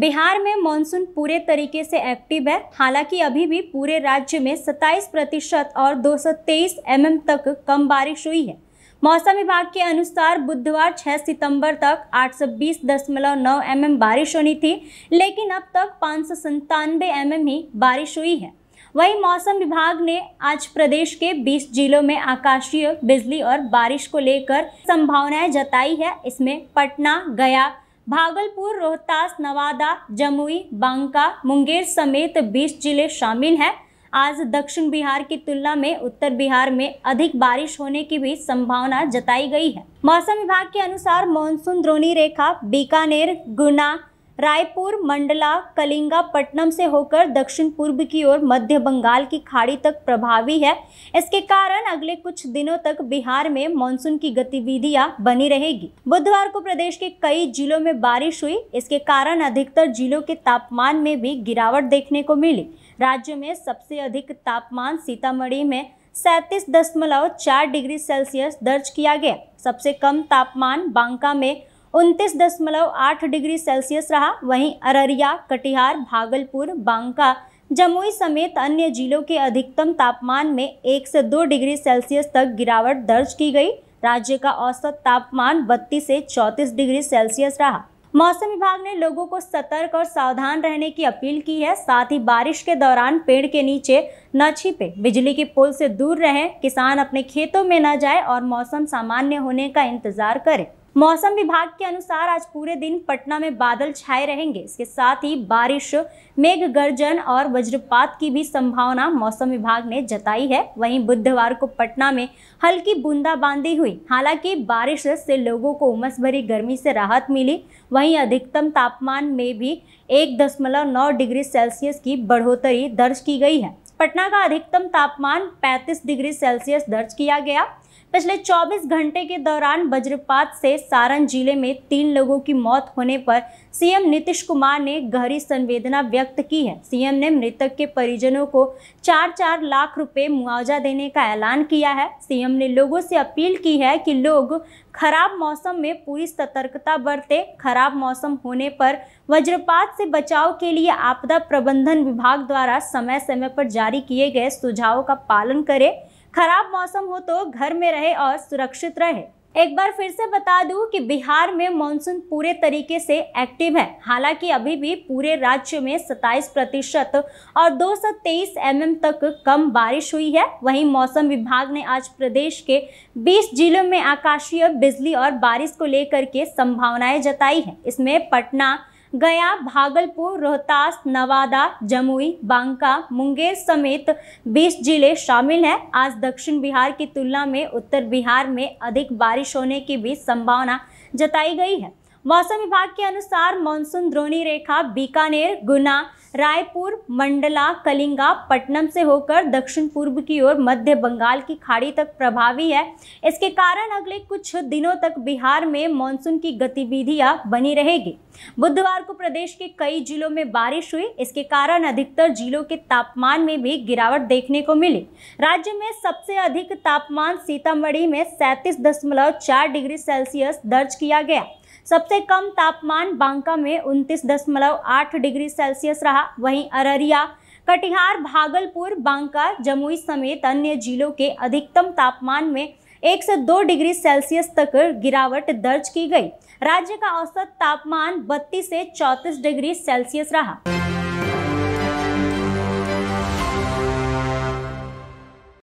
बिहार में मानसून पूरे तरीके से एक्टिव है। हालाँकि अभी भी पूरे राज्य में 27 प्रतिशत और 223 एमएम तक कम बारिश हुई है। मौसम विभाग के अनुसार बुधवार 6 सितंबर तक 820.9 एमएम बारिश होनी थी, लेकिन अब तक पाँच सौ संतानवे एमएम ही बारिश हुई है। वहीं मौसम विभाग ने आज प्रदेश के 20 जिलों में आकाशीय बिजली और बारिश को लेकर संभावनाएँ जताई है। इसमें पटना, गया भागलपुर, रोहतास, नवादा, जमुई, बांका, मुंगेर समेत 20 ज़िले शामिल हैं। आज दक्षिण बिहार की तुलना में उत्तर बिहार में अधिक बारिश होने की भी संभावना जताई गई है। मौसम विभाग के अनुसार मानसून द्रोणी रेखा बीकानेर, गुना रायपुर, मंडला, कलिंगा पट्टनम से होकर दक्षिण पूर्व की ओर मध्य बंगाल की खाड़ी तक प्रभावी है। इसके कारण अगले कुछ दिनों तक बिहार में मानसून की गतिविधियाँ बनी रहेगी। बुधवार को प्रदेश के कई जिलों में बारिश हुई। इसके कारण अधिकतर जिलों के तापमान में भी गिरावट देखने को मिली। राज्य में सबसे अधिक तापमान सीतामढ़ी में सैंतीस दशमलव चार डिग्री सेल्सियस दर्ज किया गया। सबसे कम तापमान बांका में उनतीस दशमलव आठ डिग्री सेल्सियस रहा। वहीं अररिया, कटिहार, भागलपुर, बांका, जमुई समेत अन्य जिलों के अधिकतम तापमान में एक से दो डिग्री सेल्सियस तक गिरावट दर्ज की गई। राज्य का औसत तापमान बत्तीस से चौंतीस डिग्री सेल्सियस रहा। मौसम विभाग ने लोगों को सतर्क और सावधान रहने की अपील की है। साथ ही बारिश के दौरान पेड़ के नीचे न छिपे, बिजली के पोल से दूर रहें, किसान अपने खेतों में न जाए और मौसम सामान्य होने का इंतज़ार करें। मौसम विभाग के अनुसार आज पूरे दिन पटना में बादल छाए रहेंगे। इसके साथ ही बारिश मेघ गर्जन और वज्रपात की भी संभावना मौसम विभाग ने जताई है। वहीं बुधवार को पटना में हल्की बूंदाबांदी हुई। हालाँकि बारिश से लोगों को उमस भरी गर्मी से राहत मिली। वहीं अधिकतम तापमान में भी एक दशमलव नौ डिग्री सेल्सियस की बढ़ोतरी दर्ज की गई है। पटना का अधिकतम तापमान 35 डिग्री सेल्सियस दर्ज किया गया। पिछले 24 घंटे के दौरान वज्रपात से सारण ज़िले में तीन लोगों की मौत होने पर सीएम नीतीश कुमार ने गहरी संवेदना व्यक्त की है। सीएम ने मृतक के परिजनों को चार चार लाख रुपए मुआवजा देने का ऐलान किया है। सीएम ने लोगों से अपील की है कि लोग खराब मौसम में पूरी सतर्कता बरते। खराब मौसम होने पर वज्रपात से बचाव के लिए आपदा प्रबंधन विभाग द्वारा समय समय पर जारी किए गए सुझावों का पालन करें। खराब मौसम हो तो घर में रहे और सुरक्षित रहे। एक बार फिर से बता दूँ कि बिहार में मानसून पूरे तरीके से एक्टिव है। हालाँकि अभी भी पूरे राज्य में 27 प्रतिशत और 223 एमएम तक कम बारिश हुई है। वहीं मौसम विभाग ने आज प्रदेश के 20 जिलों में आकाशीय बिजली और बारिश को लेकर के संभावनाएँ जताई है। इसमें पटना गया, भागलपुर, रोहतास, नवादा, जमुई, बांका, मुंगेर समेत 20 ज़िले शामिल हैं। आज दक्षिण बिहार की तुलना में उत्तर बिहार में अधिक बारिश होने की भी संभावना जताई गई है। मौसम विभाग के अनुसार मानसून द्रोणी रेखा, बीकानेर, गुना रायपुर, मंडला, कलिंगा, पटनम से होकर दक्षिण पूर्व की ओर मध्य बंगाल की खाड़ी तक प्रभावी है। इसके कारण अगले कुछ दिनों तक बिहार में मानसून की गतिविधियाँ बनी रहेगी। बुधवार को प्रदेश के कई जिलों में बारिश हुई। इसके कारण अधिकतर जिलों के तापमान में भी गिरावट देखने को मिली। राज्य में सबसे अधिक तापमान सीतामढ़ी में सैंतीस डिग्री सेल्सियस दर्ज किया गया। सबसे कम तापमान बांका में उनतीस दशमलव आठ डिग्री सेल्सियस रहा। वहीं अररिया, कटिहार, भागलपुर, बांका, जमुई समेत अन्य जिलों के अधिकतम तापमान में एक से दो डिग्री सेल्सियस तक गिरावट दर्ज की गई। राज्य का औसत तापमान 32 से 34 डिग्री सेल्सियस रहा।